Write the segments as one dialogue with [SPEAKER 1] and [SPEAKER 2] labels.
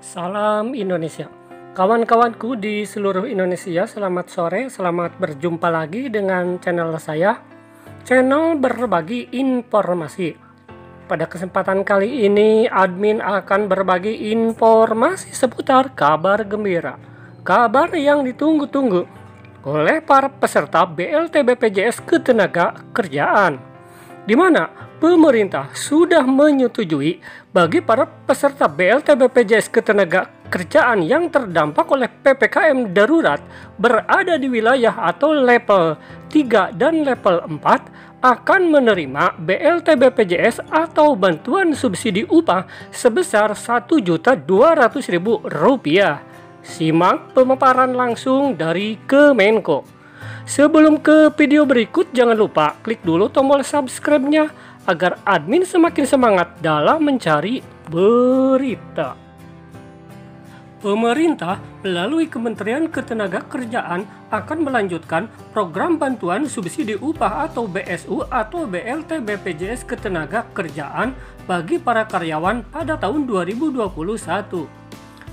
[SPEAKER 1] Salam Indonesia. Kawan-kawanku di seluruh Indonesia, selamat sore, selamat berjumpa lagi dengan channel saya. Channel berbagi informasi. Pada kesempatan kali ini, admin akan berbagi informasi seputar kabar gembira. Kabar yang ditunggu-tunggu oleh para peserta BLT BPJS Ketenaga Kerjaan. Di mana pemerintah sudah menyetujui bagi para peserta BLT BPJS Ketenaga Kerjaan yang terdampak oleh PPKM darurat berada di wilayah atau level 3 dan level 4 akan menerima BLT BPJS atau bantuan subsidi upah sebesar Rp1.200.000. Simak pemaparan langsung dari Kemenko. Sebelum ke video berikut, jangan lupa klik dulu tombol subscribe-nya agar admin semakin semangat dalam mencari berita. Pemerintah melalui Kementerian Ketenagakerjaan akan melanjutkan program bantuan subsidi upah atau BSU atau BLT BPJS Ketenagakerjaan bagi para karyawan pada tahun 2021.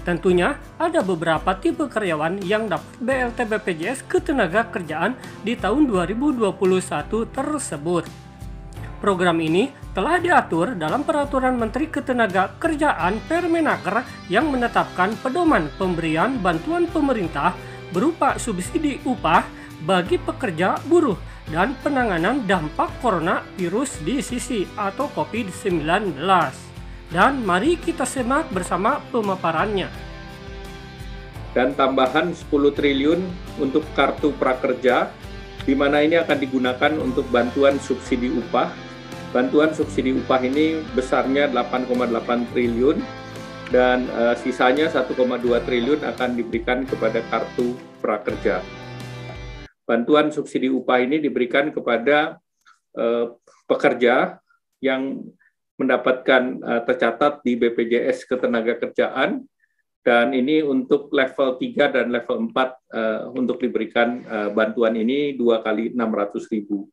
[SPEAKER 1] Tentunya ada beberapa tipe karyawan yang dapat BLT BPJS Ketenagakerjaan di tahun 2021 tersebut. Program ini telah diatur dalam Peraturan Menteri Ketenaga Kerjaan Permenaker yang menetapkan pedoman pemberian bantuan pemerintah berupa subsidi upah bagi pekerja buruh dan penanganan dampak corona virus di sisi atau COVID-19. Dan mari kita simak bersama pemaparannya.
[SPEAKER 2] Dan tambahan 10 triliun untuk kartu prakerja, di mana ini akan digunakan untuk bantuan subsidi upah Bantuan subsidi upah ini besarnya 8,8 triliun dan uh, sisanya 1,2 triliun akan diberikan kepada kartu prakerja. Bantuan subsidi upah ini diberikan kepada uh, pekerja yang mendapatkan uh, tercatat di BPJS Ketenagakerjaan dan ini untuk level 3 dan level 4 uh, untuk diberikan uh, bantuan ini dua kali 600 ribu.